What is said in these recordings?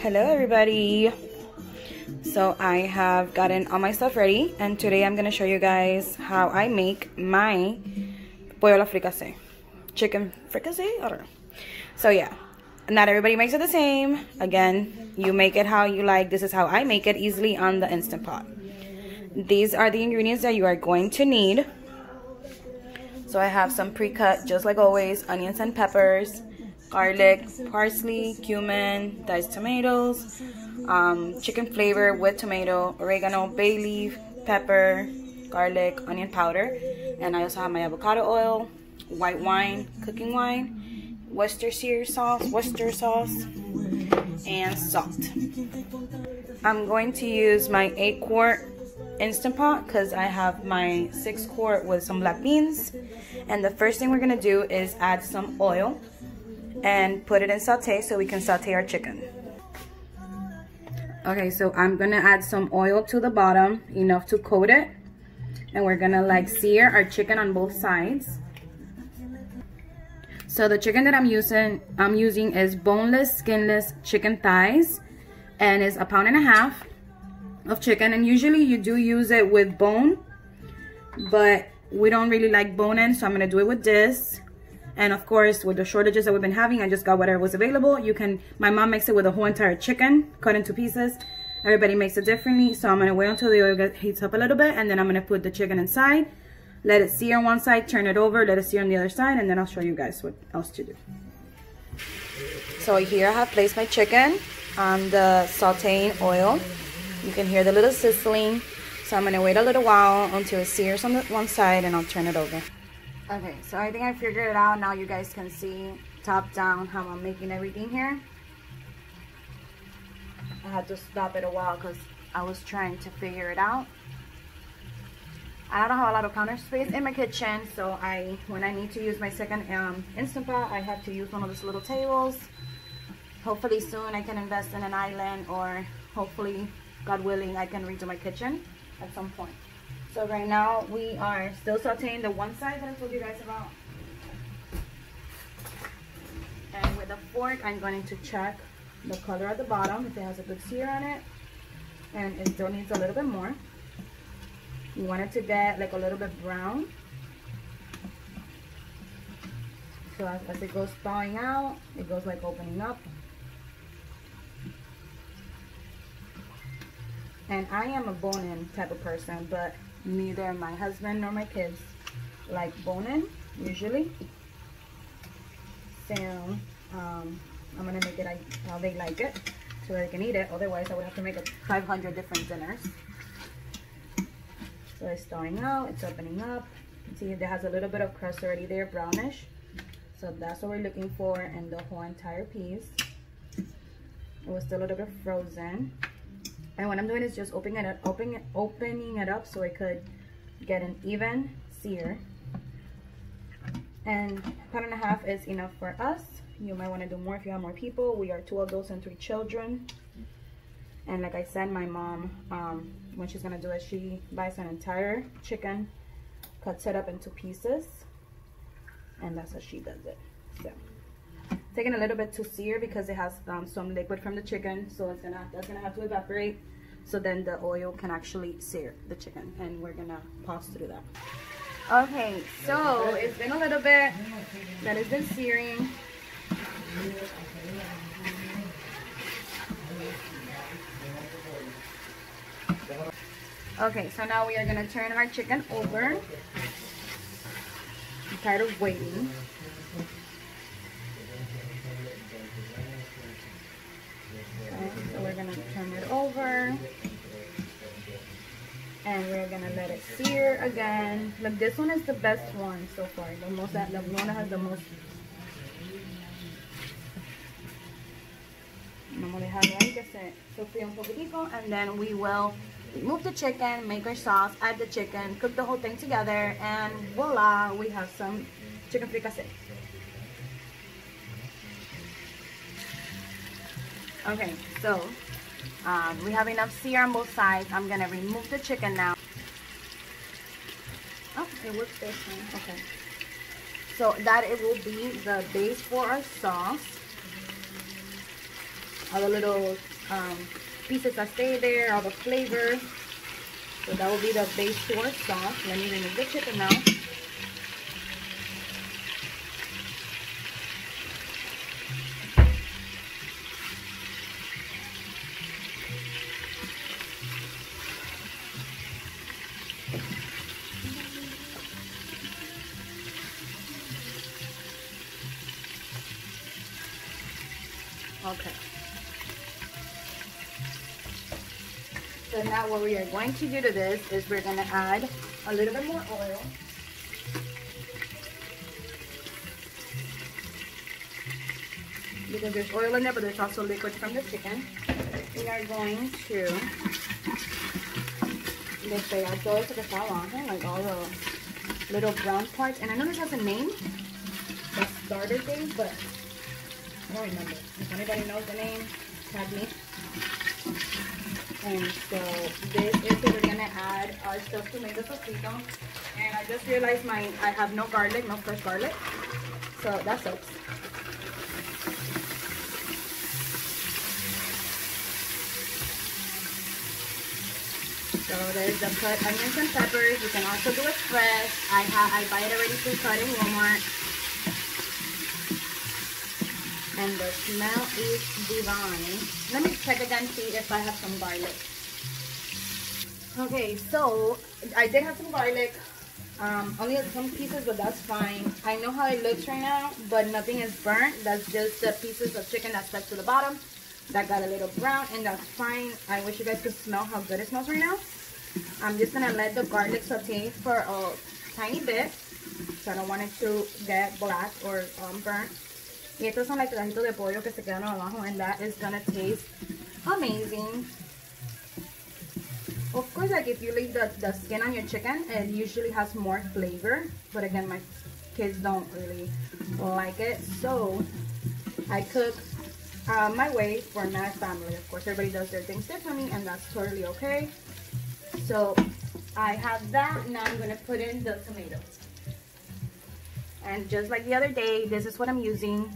Hello everybody. So I have gotten all my stuff ready and today I'm gonna show you guys how I make my pollo la fricassee. Chicken fricassee? I don't know. So yeah, not everybody makes it the same. Again, you make it how you like. This is how I make it easily on the Instant Pot. These are the ingredients that you are going to need. So I have some pre-cut, just like always, onions and peppers, garlic, parsley, cumin, diced tomatoes, um, chicken flavor with tomato, oregano, bay leaf, pepper, garlic, onion powder, and I also have my avocado oil, white wine, cooking wine, Worcestershire sauce, Worcester sauce, and salt. I'm going to use my 8 quart Instant Pot because I have my 6 quart with some black beans. And the first thing we're going to do is add some oil and put it in saute so we can saute our chicken. Okay, so I'm gonna add some oil to the bottom, enough to coat it. And we're gonna like sear our chicken on both sides. So the chicken that I'm using, I'm using is boneless, skinless chicken thighs. And it's a pound and a half of chicken. And usually you do use it with bone, but we don't really like bone in, so I'm gonna do it with this. And of course, with the shortages that we've been having, I just got whatever was available. You can, my mom makes it with a whole entire chicken cut into pieces. Everybody makes it differently. So I'm gonna wait until the oil heats up a little bit and then I'm gonna put the chicken inside. Let it sear on one side, turn it over, let it sear on the other side, and then I'll show you guys what else to do. So here I have placed my chicken on the sauteing oil. You can hear the little sizzling. So I'm gonna wait a little while until it sears on the one side and I'll turn it over. Okay, so I think I figured it out. Now you guys can see top down how I'm making everything here. I had to stop it a while because I was trying to figure it out. I don't have a lot of counter space in my kitchen, so I, when I need to use my second um, Instant Pot, I have to use one of those little tables. Hopefully soon I can invest in an island or hopefully, God willing, I can redo my kitchen at some point. So right now we are still sauteing the one side that I told you guys about. And with a fork, I'm going to check the color at the bottom, if it has a good sear on it. And it still needs a little bit more. You want it to get like a little bit brown. So as, as it goes thawing out, it goes like opening up. And I am a bone-in type of person, but neither my husband nor my kids like bone-in usually. So um, I'm gonna make it like how they like it so they can eat it. Otherwise, I would have to make 500 different dinners. So it's thawing out, it's opening up. See, it has a little bit of crust already there, brownish. So that's what we're looking for in the whole entire piece. It was still a little bit frozen. And what I'm doing is just opening it up, opening it, opening it up so I could get an even sear. And pound and a half is enough for us. You might want to do more if you have more people. We are two adults and three children. And like I said, my mom, um, when she's going to do it, she buys an entire chicken, cuts it up into pieces. And that's how she does it. So, taking a little bit to sear because it has um, some liquid from the chicken. So it's gonna that's gonna have to evaporate. So then the oil can actually sear the chicken. And we're gonna pause to do that. Okay, so it's been a little bit that it's been searing. Okay, so now we are gonna turn our chicken over. I'm tired of waiting. Okay, so we're gonna turn it over. And we're gonna let it sear again. Look, this one is the best one so far. The most that the one that has the most Vamos a dejarlo ahí que un poquitico and then we will remove the chicken, make our sauce, add the chicken, cook the whole thing together and voila, we have some chicken fricassee. Okay, so um, we have enough sear on both sides. I'm gonna remove the chicken now. Oh, it works this one. Okay. So that it will be the base for our sauce. All the little um, pieces that stay there, all the flavor. So that will be the base to our sauce. Let me remove the chicken now. Okay. So now what we are going to do to this is we're going to add a little bit more oil. Because there's oil in there, but there's also liquid from the chicken. We are going to despegar todo eso que está abajo, like all the little brown parts. And I know this has a name, the starter thing, but I don't remember. If anybody knows the name, tag me. And so this is we're gonna add our stuffed tomato sofrito. And I just realized my I have no garlic, no fresh garlic. So that sucks. So there's the cut onions and peppers. You can also do it fresh. I have I buy it already pre-cut in Walmart and the smell is divine. Let me check again, to see if I have some garlic. Okay, so I did have some garlic. Um, only some pieces, but that's fine. I know how it looks right now, but nothing is burnt. That's just the pieces of chicken that stuck to the bottom. That got a little brown, and that's fine. I wish you guys could smell how good it smells right now. I'm just gonna let the garlic saute for a tiny bit. So I don't want it to get black or um, burnt. Y estos son like pedacitos de pollo que se quedan abajo and that is gonna taste amazing. Of course, like if you leave the, the skin on your chicken, it usually has more flavor. But again, my kids don't really like it. So I cook uh, my way for my family. Of course, everybody does their things differently and that's totally okay. So I have that. Now I'm gonna put in the tomatoes. And just like the other day, this is what I'm using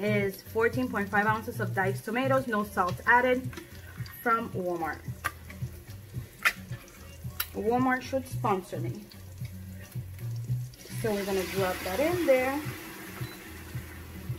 is 14.5 ounces of diced tomatoes, no salt added, from Walmart. Walmart should sponsor me. So we're gonna drop that in there.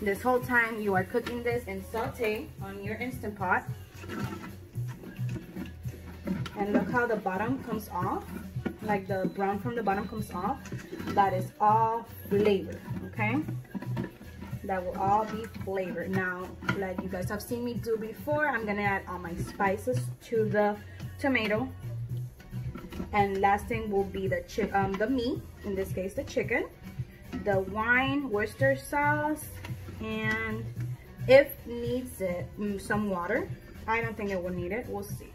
This whole time you are cooking this in saute on your Instant Pot. And look how the bottom comes off. Like the brown from the bottom comes off. That is all flavor, okay? That will all be flavored. Now like you guys have seen me do before i'm gonna add all my spices to the tomato. And last thing will be the um the meat in this case the chicken the wine worcester sauce and if needs it mm, some water. I don't think it will need it. We'll see.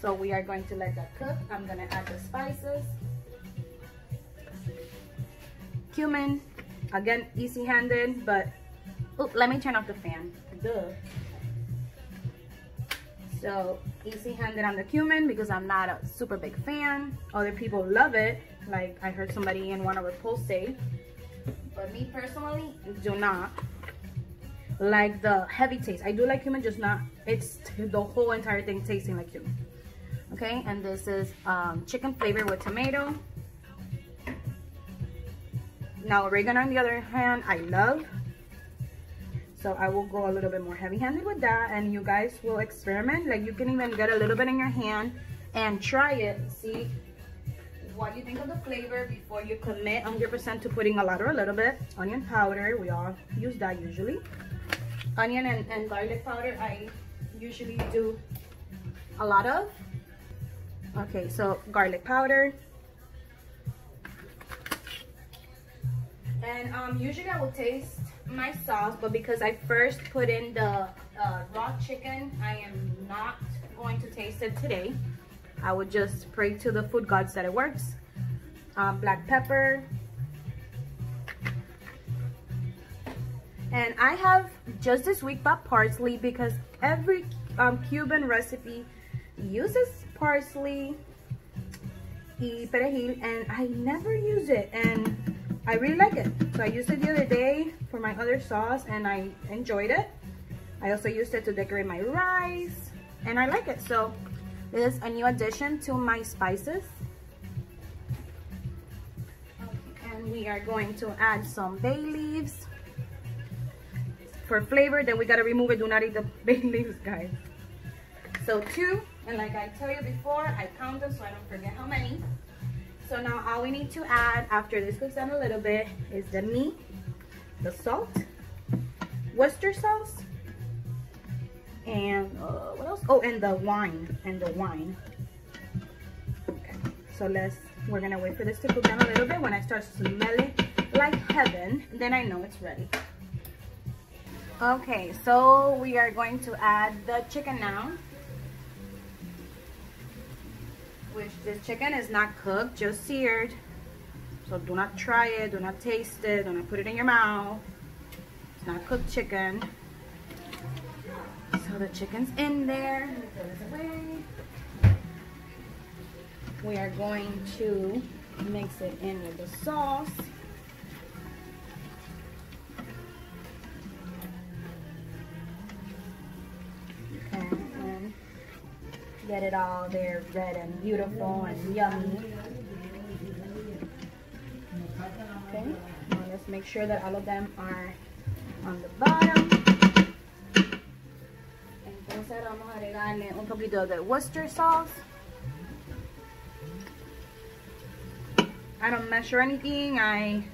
So we are going to let that cook. I'm gonna add the spices. Cumin Again, easy-handed, but oh, let me turn off the fan. Duh. So easy-handed on the cumin because I'm not a super big fan. Other people love it, like I heard somebody in one of our posts say. But me personally, do not like the heavy taste. I do like cumin, just not, it's the whole entire thing tasting like cumin. Okay, and this is um, chicken flavor with tomato. Now oregano on the other hand, I love. So I will go a little bit more heavy-handed with that and you guys will experiment. Like you can even get a little bit in your hand and try it. See what you think of the flavor before you commit 100% to putting a lot or a little bit. Onion powder, we all use that usually. Onion and, and garlic powder, I usually do a lot of. Okay, so garlic powder, And um, usually I will taste my sauce, but because I first put in the uh, raw chicken, I am not going to taste it today. I would just pray to the food gods that it works. Um, black pepper. And I have just this week bought parsley because every um, Cuban recipe uses parsley y perejil and I never use it. And I really like it. So I used it the other day for my other sauce and I enjoyed it. I also used it to decorate my rice and I like it. So this is a new addition to my spices. And we are going to add some bay leaves for flavor. Then we gotta remove it. Do not eat the bay leaves, guys. So two, and like I tell you before, I count them so I don't forget how many. So now all we need to add after this cooks down a little bit is the meat, the salt, Worcester sauce, and uh, what else? Oh, and the wine, and the wine. Okay, so let's, we're gonna wait for this to cook down a little bit. When I start smelling like heaven, then I know it's ready. Okay, so we are going to add the chicken now. Which this chicken is not cooked, just seared. So do not try it, do not taste it, do not put it in your mouth. It's not cooked chicken. So the chicken's in there. We are going to mix it in with the sauce. Get it all there red and beautiful and yummy. Okay, now let's make sure that all of them are on the bottom. Entonces vamos a agregarle un poquito de Worcester sauce. I don't measure anything. I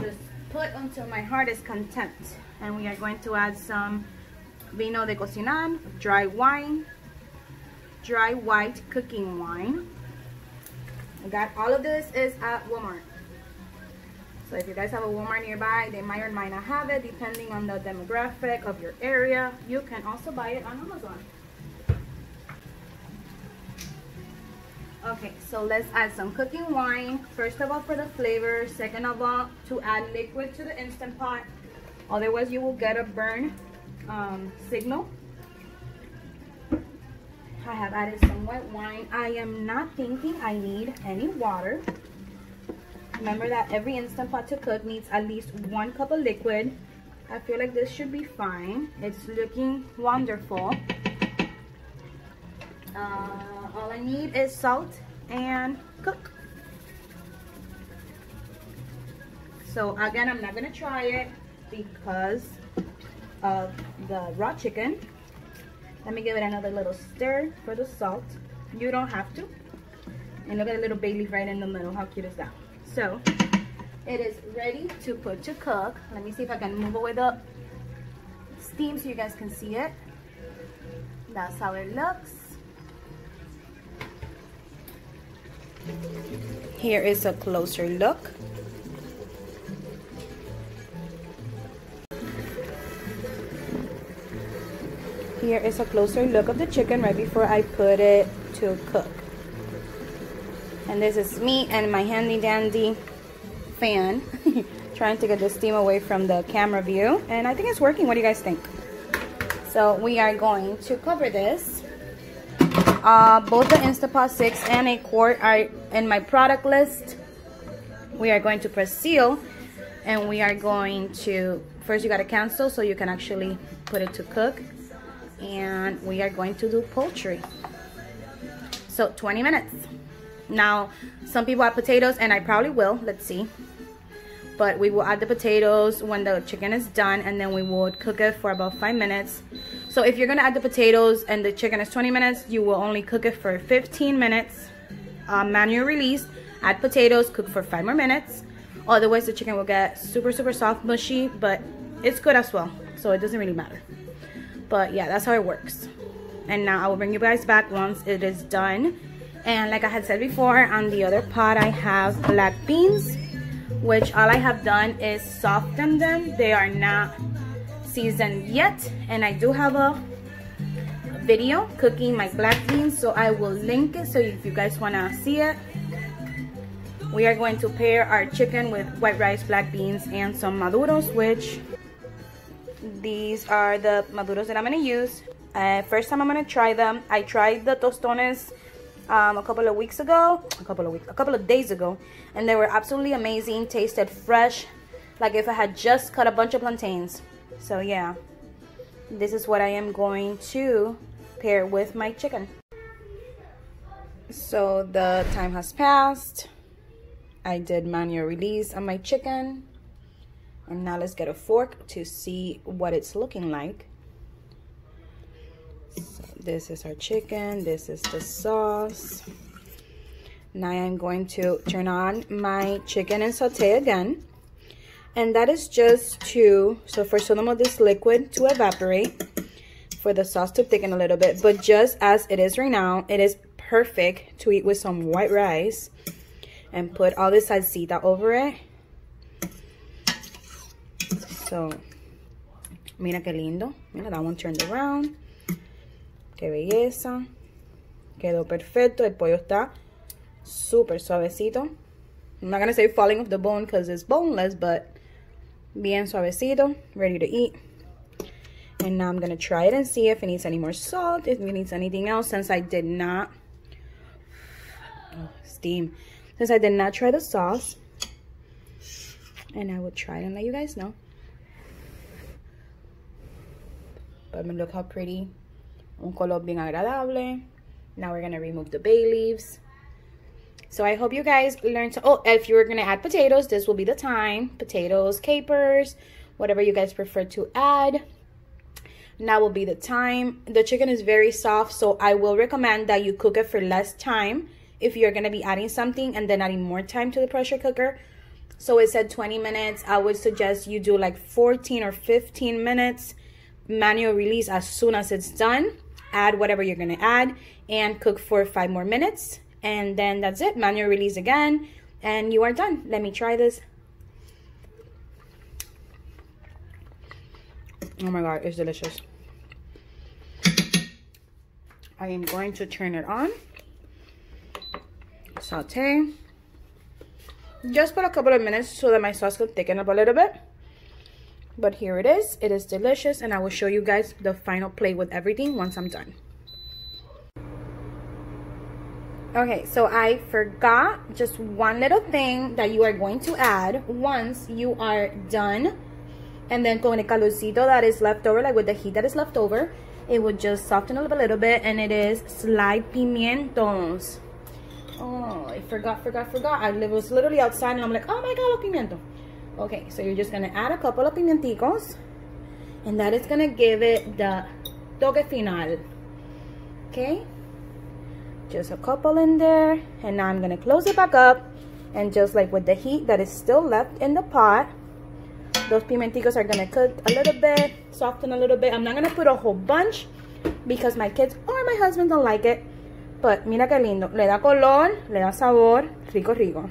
just put until my heart is content. And we are going to add some vino de cocinar, dry wine, dry white cooking wine. I got all of this is at Walmart. So if you guys have a Walmart nearby, they might or might not have it depending on the demographic of your area. You can also buy it on Amazon. Okay, so let's add some cooking wine. First of all for the flavor. Second of all to add liquid to the Instant Pot. Otherwise you will get a burn um, signal. I have added some white wine. I am not thinking I need any water. Remember that every Instant Pot to cook needs at least one cup of liquid. I feel like this should be fine. It's looking wonderful. Uh, all I need is salt and cook. So again, I'm not gonna try it because of the raw chicken. Let me give it another little stir for the salt. You don't have to. And look at the little bay leaf right in the middle. How cute is that? So it is ready to put to cook. Let me see if I can move away the steam so you guys can see it. That's how it looks. Here is a closer look. Here is a closer look of the chicken right before I put it to cook. And this is me and my handy dandy fan trying to get the steam away from the camera view. And I think it's working. What do you guys think? So we are going to cover this. Uh, both the Instapot 6 and a quart are in my product list. We are going to press seal and we are going to, first you got to cancel so you can actually put it to cook. And we are going to do poultry. So 20 minutes. Now, some people add potatoes, and I probably will. Let's see. But we will add the potatoes when the chicken is done, and then we would cook it for about 5 minutes. So if you're to add the potatoes and the chicken is 20 minutes, you will only cook it for 15 minutes. Um, manual release, add potatoes, cook for 5 more minutes. Otherwise, the chicken will get super, super soft, mushy, but it's good as well. So it doesn't really matter. But yeah, that's how it works. And now I will bring you guys back once it is done. And like I had said before on the other pot I have black beans which all I have done is soften them. They are not seasoned yet and I do have a video cooking my black beans so I will link it so if you guys want to see it. We are going to pair our chicken with white rice black beans and some maduros which these are the maduros that I'm going to use uh, first time I'm going to try them I tried the tostones um, a couple of weeks ago, a couple of weeks, a couple of days ago, and they were absolutely amazing. Tasted fresh, like if I had just cut a bunch of plantains. So yeah, this is what I am going to pair with my chicken. So the time has passed. I did manual release on my chicken. And now let's get a fork to see what it's looking like. So this is our chicken. This is the sauce. Now I'm going to turn on my chicken and saute again. And that is just to, so for some of this liquid to evaporate, for the sauce to thicken a little bit. But just as it is right now, it is perfect to eat with some white rice and put all this salsita over it. So, mira qué lindo. Mira, that one turned around. Qué belleza. Quedó perfecto. El pollo está súper suavecito. I'm not going to say falling off the bone because it's boneless, but bien suavecito. Ready to eat. And now I'm going to try it and see if it needs any more salt, if it needs anything else, since I did not, oh, steam, since I did not try the sauce. And I will try it and let you guys know. But look how pretty. Un color bien agradable. Now we're to remove the bay leaves. So I hope you guys learned to, oh, if you were to add potatoes, this will be the time. Potatoes, capers, whatever you guys prefer to add. Now will be the time. The chicken is very soft, so I will recommend that you cook it for less time if you're to be adding something and then adding more time to the pressure cooker. So it said 20 minutes. I would suggest you do like 14 or 15 minutes manual release as soon as it's done. Add whatever you're going to add and cook for five more minutes. And then that's it. Manual release again. And you are done. Let me try this. Oh my God, it's delicious. I am going to turn it on. Saute. Just for a couple of minutes so that my sauce can thicken up a little bit. But here it is. It is delicious and I will show you guys the final plate with everything once I'm done. Okay, so I forgot just one little thing that you are going to add once you are done. And then con el calorcito that is left over, like with the heat that is left over, it would just soften a little, bit and it is slide pimientos oh i forgot forgot forgot i live was literally outside and i'm like oh my god pimiento okay so you're just gonna add a couple of pimienticos and that is gonna give it the toque final okay just a couple in there and now i'm gonna close it back up and just like with the heat that is still left in the pot those pimenticos are gonna cook a little bit, soften a little bit. I'm not gonna put a whole bunch because my kids or my husband don't like it. But mira qué lindo. Le da color, le da sabor. Rico, rico.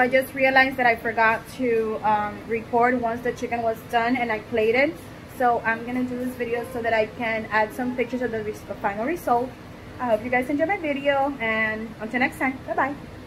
I just realized that I forgot to um, record once the chicken was done and I plated. It. So I'm going to do this video so that I can add some pictures of the, the final result. I hope you guys enjoy my video and until next time. Bye-bye.